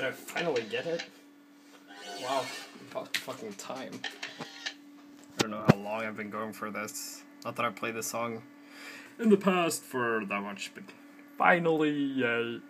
Did I finally get it? Wow, about fucking time. I don't know how long I've been going for this. Not that I've played this song in the past for that much, but finally, yay.